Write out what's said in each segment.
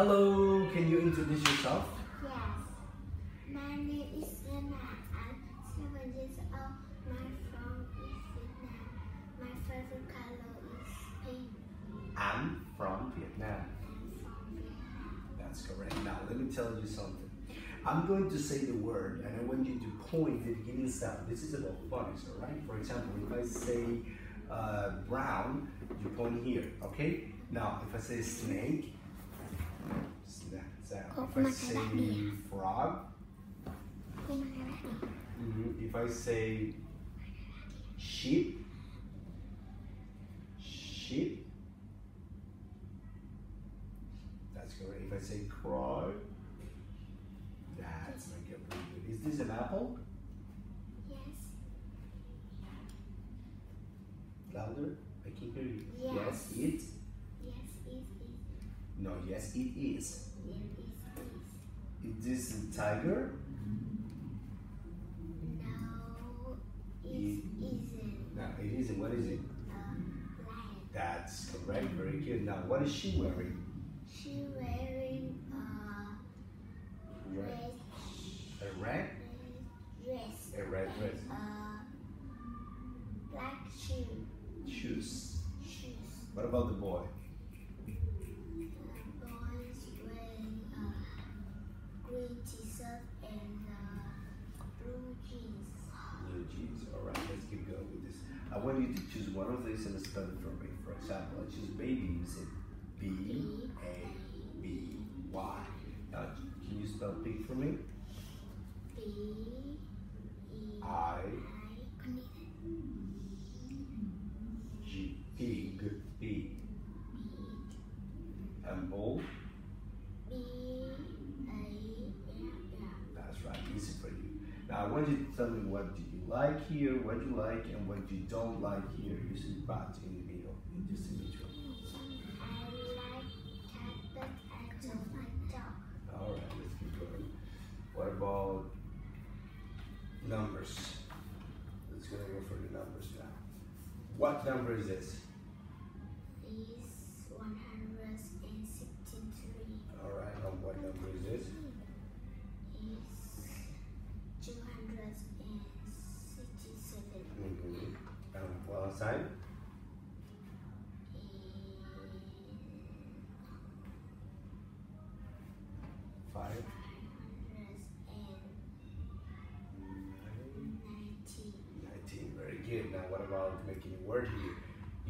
Hello, can you introduce yourself? Yes. My name is Lena. I'm seven years old. My from is Vietnam. My favorite color is pink. I'm from Vietnam. I'm from Vietnam. That's correct. Now, let me tell you something. I'm going to say the word and I want you to point the beginning sound. This is about phonics, all right? For example, if I say uh, brown, you point here, okay? Now, if I say snake, sound. If I say frog, mhm. if I say sheep, sheep, that's correct. If I say crow, that's it really good. Is this an apple? Yes. Louder? I can hear you. Yes. Yes, it. Yes, it is. No, yes, it is. Is. Is this a tiger? No, it It- isn't. No, it isn't. What is it? That's correct. Very good. Now, what is she wearing? She wearing a Red. red A red? dress. A red dress. A black shoe. Shoes. Shoes. What about the boy? I want you to choose one of these and spell it for me. For example, I choose baby. You say B A B Y. Now, can you spell pig for me? B E I G pig B and bull. B A L That's right, easy for you. Now I want you to tell me what do like here, what you like, and what you don't like here. Using but in the middle, in this individual. I like cat, but I don't like dog. All right, let's keep going. What about numbers? Let's go go for the numbers now. What number is this? About making a word here?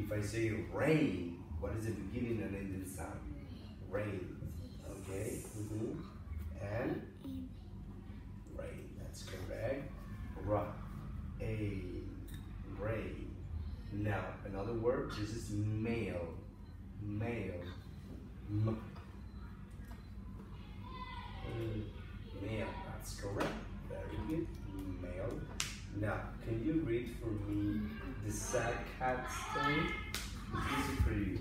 If I say rain, what is the beginning and ending sound? Rain. Okay. hmm And rain. That's correct. Ra. A. Rain. Now, another word. This is male. Male. M. Mm, Male. That's correct. Very good. Male. Now, can you read for me the sad cat story? It's easy for you.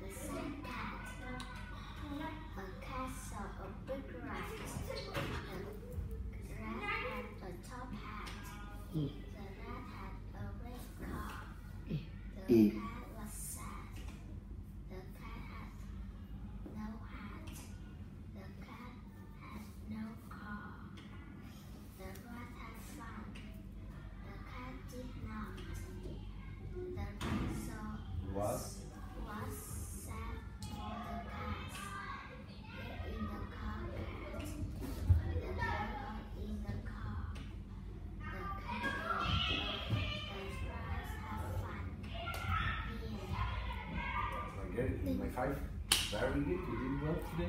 The sad cat. A cat saw a big rat. The rat had a top hat. The eh. rat had a red car. Yeah. Very good. My five. Very good. You did well today.